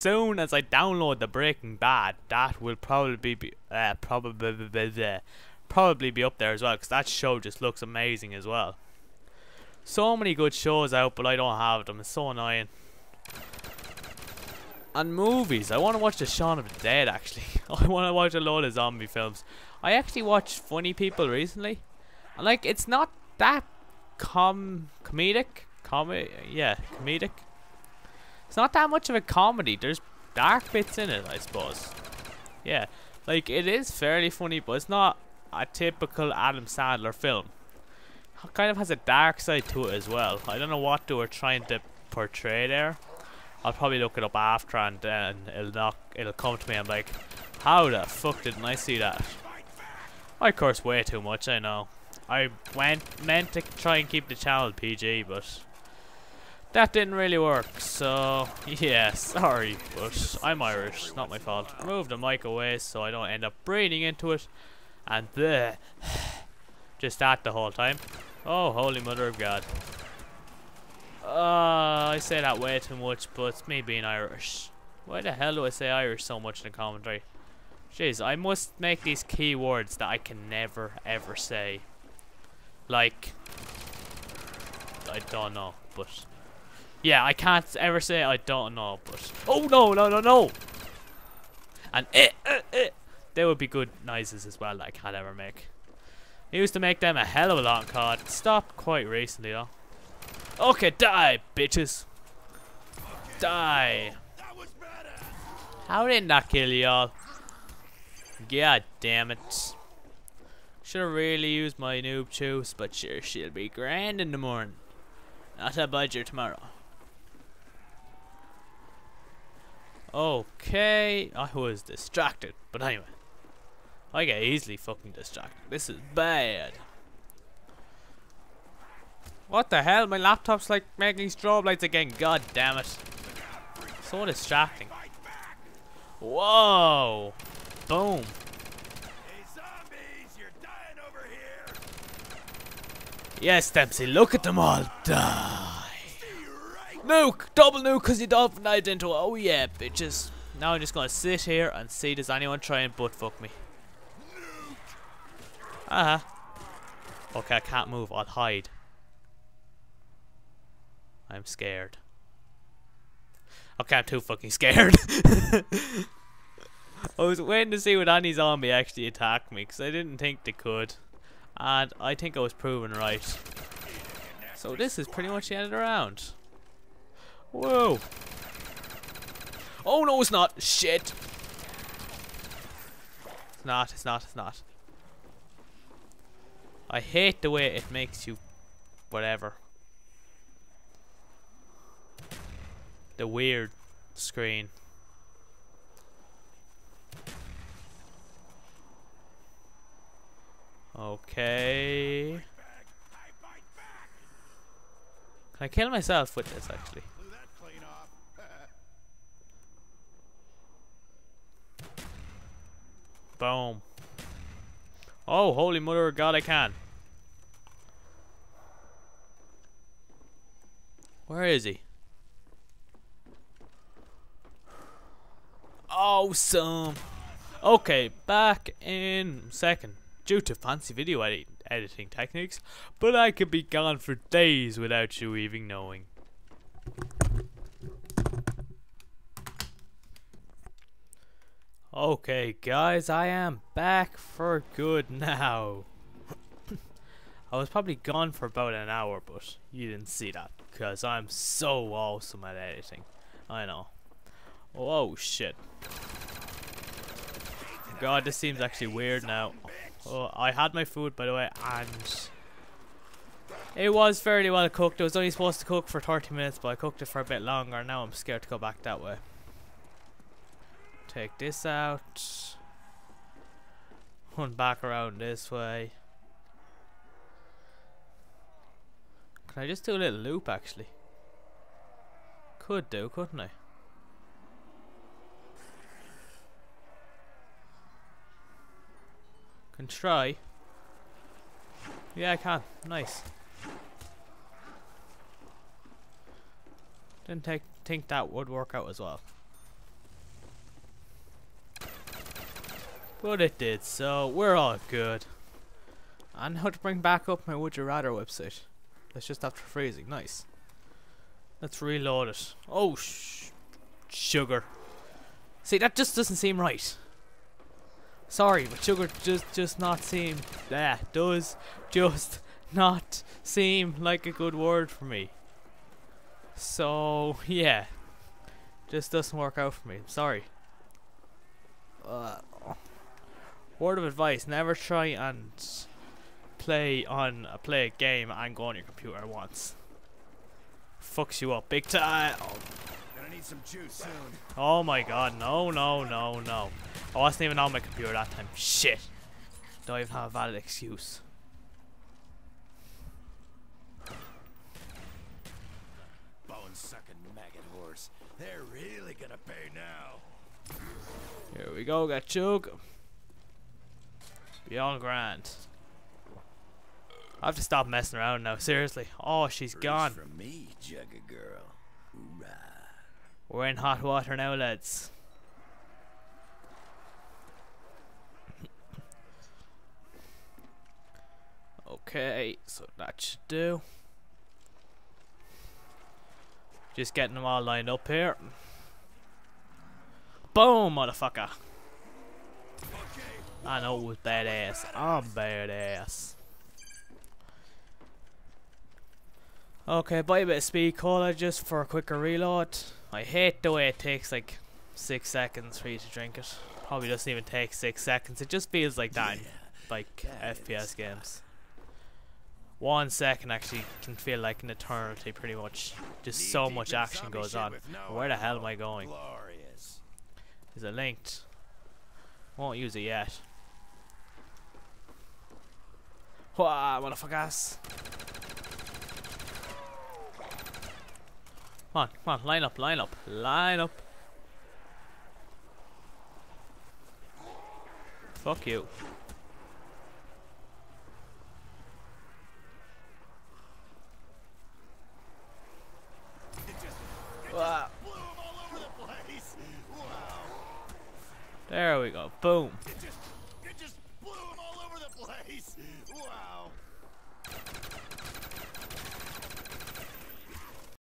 soon as I download the Breaking Bad, that will probably be uh, probably probably be up there as well because that show just looks amazing as well. So many good shows out, but I don't have them. It's so annoying. And movies. I want to watch the Shaun of the Dead actually. I want to watch a load of zombie films. I actually watched Funny People recently. And like it's not that com comedic. Comedy yeah, comedic. It's not that much of a comedy. There's dark bits in it, I suppose. Yeah. Like it is fairly funny, but it's not a typical Adam Sandler film. It kind of has a dark side to it as well. I don't know what they were trying to portray there. I'll probably look it up after and then it'll it'll come to me I'm like how the fuck didn't I see that? I curse way too much, I know. I went meant to try and keep the channel PG but that didn't really work, so yeah, sorry, but I'm Irish, not my fault. Move the mic away so I don't end up breathing into it and there, just that the whole time. Oh, holy mother of God. Uh, I say that way too much, but it's me being Irish. Why the hell do I say Irish so much in the commentary? Jeez, I must make these key words that I can never ever say. Like, I don't know, but yeah, I can't ever say I don't know, but oh no, no, no, no, and it, eh, eh, eh. They would be good noises as well that I can't ever make. I used to make them a hell of a lot in COD. Stopped quite recently though. Okay, die, bitches. Die. How didn't that kill y'all? God damn it. Should have really used my noob juice, but sure, she'll be grand in the morning. Not a budger tomorrow. Okay, I was distracted, but anyway. I get easily fucking distracted. This is bad. What the hell? My laptop's like making strobe lights again. God damn it. So distracting. Whoa. Boom. Yes, Dempsey, look at them all die. Nuke! Double nuke because you dolphinized into it. Oh yeah, bitches. Now I'm just gonna sit here and see does anyone try and butt fuck me. Uh huh. Okay, I can't move. I'll hide. I'm scared. Okay, I'm too fucking scared. I was waiting to see would any zombie actually attack me because I didn't think they could. And I think I was proven right. So this is pretty much the end of the round. Whoa. Oh no it's not. Shit. It's not, it's not, it's not. I hate the way it makes you whatever. The weird screen. Okay. Can I kill myself with this actually? Boom. Oh, holy mother of God, I can. Where is he? Awesome. Okay, back in second. Due to fancy video edit editing techniques, but I could be gone for days without you even knowing. Okay, guys, I am back for good now. I was probably gone for about an hour, but you didn't see that because I'm so awesome at editing. I know. Oh, shit. God, this seems actually weird now. Oh, I had my food, by the way, and it was fairly well cooked. It was only supposed to cook for 30 minutes, but I cooked it for a bit longer. And now I'm scared to go back that way take this out. Run back around this way. Can I just do a little loop actually? Could do, couldn't I? Can try. Yeah, I can. Nice. Didn't take, think that would work out as well. But it did, so we're all good. And how to bring back up my Would You Rather website. That's just after freezing. Nice. Let's reload it. Oh, sh sugar. See, that just doesn't seem right. Sorry, but sugar just just not seem that does just not seem like a good word for me. So yeah, just doesn't work out for me. I'm sorry. Uh, word of advice: never try and play on a play a game and go on your computer once. Fucks you up big time. Oh. Need some juice soon. oh my god, no, no, no, no. I wasn't even on my computer that time. Shit. Don't even have a valid excuse. Bone sucking maggot horse. They're really gonna pay now. Here we go, got Chug. Be all grand. I have to stop messing around now, seriously. Oh, she's gone. from me, Jugga girl. Hoorah. We're in hot water now, lads. okay, so that should do. Just getting them all lined up here. Boom, motherfucker. I know it was badass. I'm badass. Okay, buy a bit of speed cola just for a quicker reload. I hate the way it takes like six seconds for you to drink it. Probably doesn't even take six seconds. It just feels like that in like FPS games. One second actually can feel like an eternity pretty much. Just so much action goes on. Where the hell am. I going? Is it linked? Won't use it yet. Wah, motherfuckers. Come on, come on, line up, line up, line up. Fuck you. There we go, boom. Place. Wow.